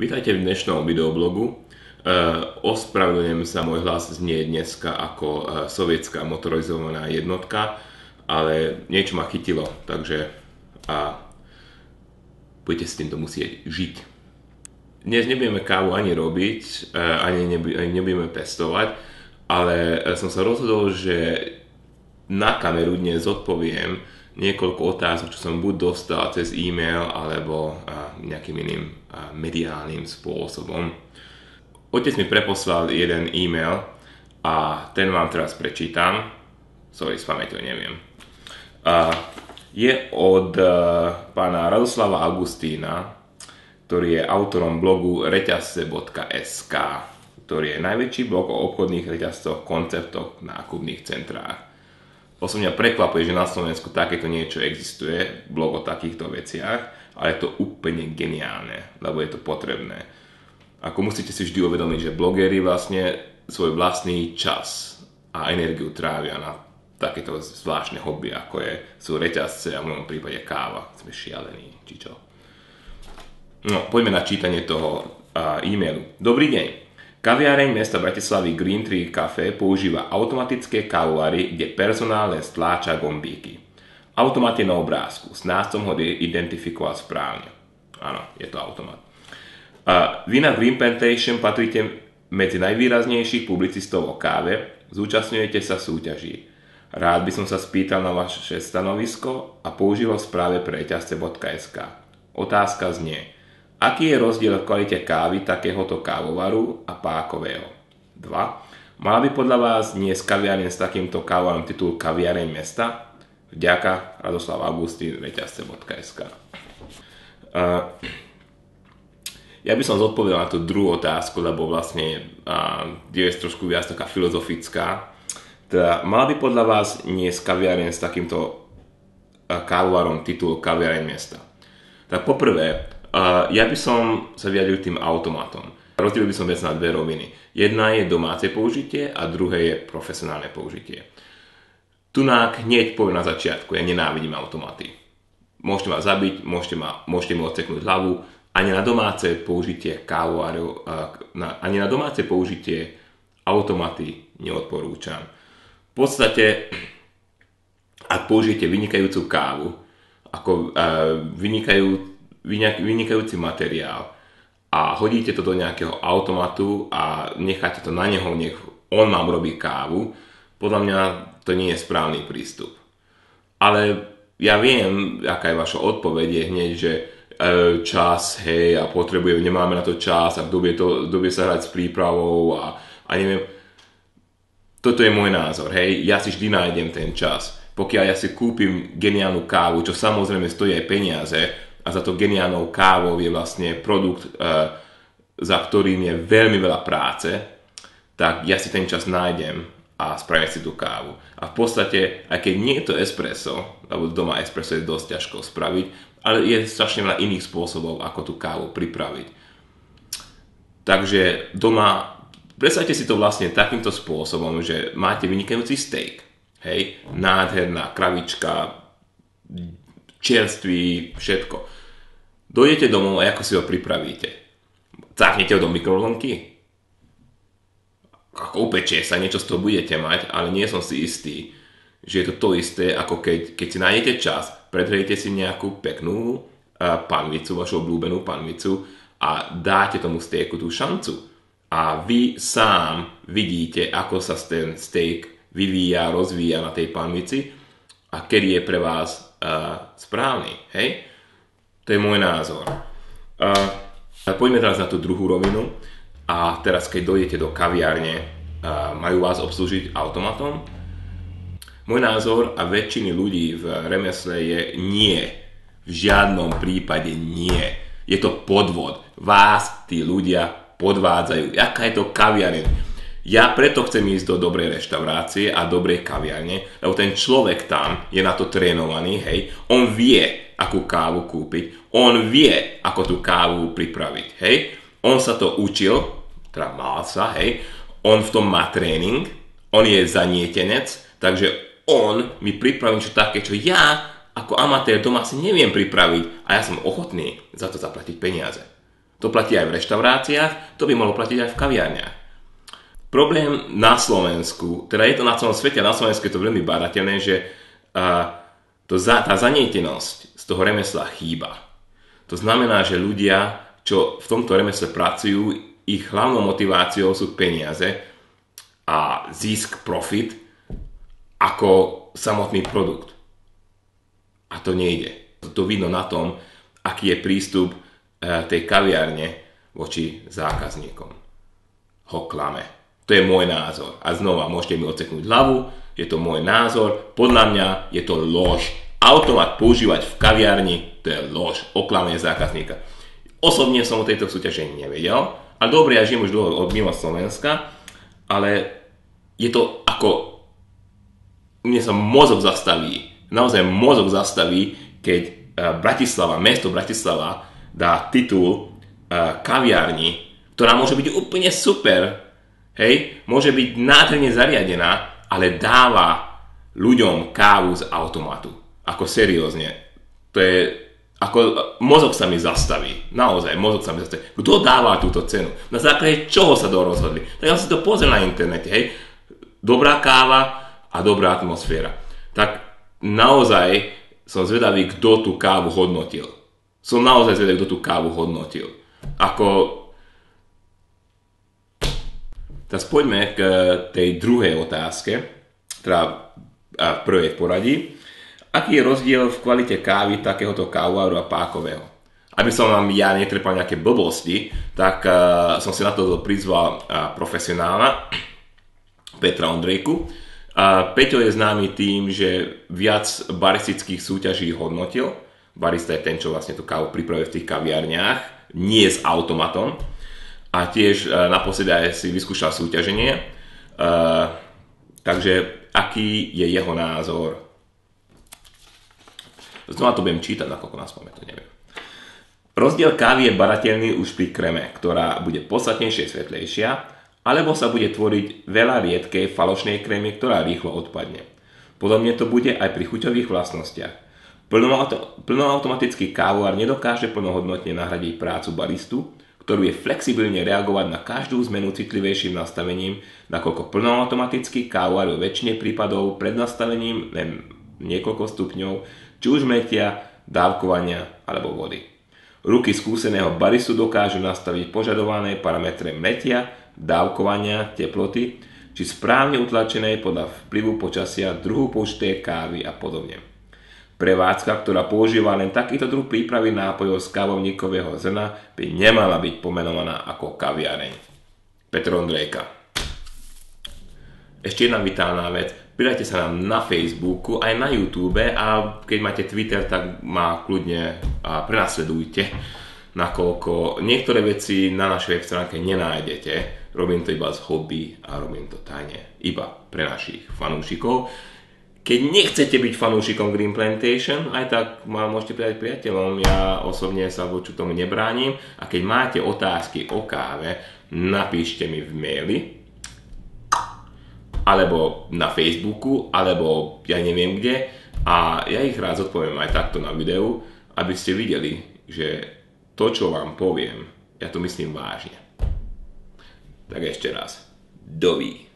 Vítajte v dnešnom videoblogu. Uh, ospravedlňujem sa, môj hlas znie dneska ako uh, sovietská motorizovaná jednotka, ale niečo ma chytilo, takže a budete s týmto musieť žiť. Dnes nebudeme kávu ani robiť, nebu- ani nebudeme pestovať, ale som sa rozhodol, že na kameru dnes odpoviem niekoľko otázok, čo som buď dostal cez e-mail alebo nejakým iným mediálnym spôsobom. Otec mi preposlal jeden e-mail a ten vám teraz prečítam. Sorry, s pamäťou neviem. Je od pána Radoslava Augustína, ktorý je autorom blogu reťazce.sk, ktorý je najväčší blog o obchodných reťazcoch, konceptoch, nákupných centrách osobne prekvapuje, že na Slovensku takéto niečo existuje, blog o takýchto veciach, ale je to úplne geniálne, lebo je to potrebné. Ako musíte si vždy uvedomiť, že blogeri vlastne svoj vlastný čas a energiu trávia na takéto zvláštne hobby, ako je, sú reťazce a v mojom prípade káva. Sme šialení, či čo. No, poďme na čítanie toho uh, e-mailu. Dobrý deň. Kaviareň mesta Bratislavy Green Tree Cafe používa automatické kávovary, kde personál len stláča gombíky. Automat je na obrázku, nás som ho identifikoval správne. Áno, je to automat. Vy na Green Plantation patríte medzi najvýraznejších publicistov o káve, zúčastňujete sa súťaží. Rád by som sa spýtal na vaše stanovisko a používal správe pre reťazce.sk. Otázka znie, Aký je rozdiel v kvalite kávy takéhoto kávovaru a pákového? 2. Mala by podľa vás nie kaviareň s takýmto kávovarom titul Kaviareň mesta? Vďaka Radoslav Augustín, reťazce.sk uh, Ja by som zodpovedal na tú druhú otázku, lebo vlastne uh, je trošku viac taká filozofická. Teda, mala by podľa vás nie kaviareň s takýmto uh, kávovarom titul Kaviareň mesta? Tak poprvé, a ja by som sa vyjadril tým automatom. Rozdielil by som vec na dve roviny. Jedna je domáce použitie a druhé je profesionálne použitie. Tunák hneď poviem na začiatku, ja nenávidím automaty. Môžete ma zabiť, môžete, ma, môžete mi odseknúť hlavu, ani na domáce použitie kávovarov, ani na domáce použitie automaty neodporúčam. V podstate, ak použijete vynikajúcu kávu, ako vynikajú, vynikajúci materiál a hodíte to do nejakého automatu a necháte to na neho, nech on vám robí kávu, podľa mňa to nie je správny prístup. Ale ja viem, aká je vaša odpoveď, je hneď, že e, čas, hej, a potrebujem, nemáme na to čas a to, kto sa hrať s prípravou a, a neviem. Toto je môj názor, hej, ja si vždy nájdem ten čas. Pokiaľ ja si kúpim geniálnu kávu, čo samozrejme stojí aj peniaze, a za to geniálnou kávou je vlastne produkt, e, za ktorým je veľmi veľa práce, tak ja si ten čas nájdem a spravím si tú kávu. A v podstate, aj keď nie je to espresso, lebo doma espresso je dosť ťažko spraviť, ale je strašne veľa iných spôsobov, ako tú kávu pripraviť. Takže doma, predstavte si to vlastne takýmto spôsobom, že máte vynikajúci steak, hej, nádherná kravička, čerstvý, všetko. Dojdete domov a ako si ho pripravíte? Cáhnete ho do mikrovlnky? Ako upečie sa, niečo z toho budete mať, ale nie som si istý, že je to to isté, ako keď, keď si nájdete čas, predhrejete si nejakú peknú uh, panvicu, vašu obľúbenú panvicu a dáte tomu stejku tú šancu. A vy sám vidíte, ako sa ten steak vyvíja, rozvíja na tej panvici a kedy je pre vás uh, správny, hej? To je môj názor. Uh, poďme teraz na tú druhú rovinu. A teraz, keď dojdete do kaviárne, uh, majú vás obslúžiť automatom? Môj názor a väčšiny ľudí v remesle je nie. V žiadnom prípade nie. Je to podvod. Vás tí ľudia podvádzajú. Jaká je to kaviareň? Ja preto chcem ísť do dobrej reštaurácie a dobrej kaviarne, lebo ten človek tam je na to trénovaný, hej, on vie, akú kávu kúpiť, on vie, ako tú kávu pripraviť, hej, on sa to učil, teda mal sa, hej, on v tom má tréning, on je zanietenec, takže on mi pripraví niečo také, čo ja ako amatér doma si neviem pripraviť. A ja som ochotný za to zaplatiť peniaze. To platí aj v reštauráciách, to by mohlo platiť aj v kaviarniach. Problém na Slovensku, teda je to na celom svete, na Slovensku je to veľmi bádateľné, že a, to za, tá zanietenosť z toho remesla chýba. To znamená, že ľudia, čo v tomto remesle pracujú, ich hlavnou motiváciou sú peniaze a zisk, profit ako samotný produkt. A to nejde. To vidno na tom, aký je prístup eh, tej kaviarne voči zákazníkom. Ho klame. To je môj názor. A znova, môžete mi odseknúť hlavu, je to môj názor, podľa mňa je to lož. Automat používať v kaviarni, to je lož, oklamenie zákazníka. Osobne som o tejto súťaži nevedel, ale dobre, ja žijem už dlho od mimo Slovenska, ale je to ako... Mne sa mozog zastaví, naozaj mozog zastaví, keď eh, Bratislava, mesto Bratislava dá titul uh, kaviarni, ktorá môže byť úplne super, hej, môže byť nádherne zariadená, ale dáva ľuďom kávu z automatu. Ako seriózne. To je, ako mozog sa mi zastaví. Naozaj, mozog sa mi zastaví. Kto dáva túto cenu? Na základe čoho sa to rozhodli? Tak ja si to pozriem na internete, hej. Dobrá káva a dobrá atmosféra. Tak naozaj som zvedavý, kto tú kávu hodnotil. Som naozaj zvedavý, kto tú kávu hodnotil. Ako Teraz poďme k eh, tej druhej otázke, teda v prvej poradí. Aký je rozdiel v kvalite kávy takéhoto kávovaru a pákového? Aby som vám ja netrepal nejaké blbosti, tak uh, som si na to prizval uh, profesionála Petra Ondrejku. Uh, Peťo je známy tým, že viac baristických súťaží hodnotil. Barista je ten, čo vlastne tú kávu pripravuje v tých kaviarniach, nie s automatom a tiež uh, naposledy aj si vyskúšal súťaženie. Uh, takže aký je jeho názor? Znova to budem čítať, nakoľko nás to neviem. Rozdiel kávy je barateľný už pri kreme, ktorá bude podstatnejšie svetlejšia, alebo sa bude tvoriť veľa riedkej falošnej krémy, ktorá rýchlo odpadne. Podobne to bude aj pri chuťových vlastnostiach. Plnoautomatický kávovár nedokáže plnohodnotne nahradiť prácu baristu, ktorú je flexibilne reagovať na každú zmenu citlivejším nastavením, nakoľko plnoautomatický kávovar vo väčšine prípadov pred nastavením len niekoľko stupňov, či už metia, dávkovania alebo vody. Ruky skúseného baristu dokážu nastaviť požadované parametre metia, dávkovania, teploty, či správne utlačené podľa vplyvu počasia, druhu použitej kávy a podobne. Prevádzka, ktorá používa len takýto druh prípravy nápojov z kávovníkového zrna, by nemala byť pomenovaná ako kaviareň. Petr Ondrejka. Ešte jedna vitálna vec. Pridajte sa nám na Facebooku, aj na YouTube a keď máte Twitter, tak ma kľudne prenasledujte, nakoľko niektoré veci na našej web stránke nenájdete. Robím to iba z hobby a robím to tajne. Iba pre našich fanúšikov. Keď nechcete byť fanúšikom Green Plantation, aj tak ma môžete pridať priateľom, ja osobne sa voči tomu nebránim a keď máte otázky o káve, napíšte mi v maili alebo na Facebooku, alebo ja neviem kde a ja ich rád zodpoviem aj takto na videu, aby ste videli, že to, čo vám poviem, ja to myslím vážne. Tak ešte raz. Doví.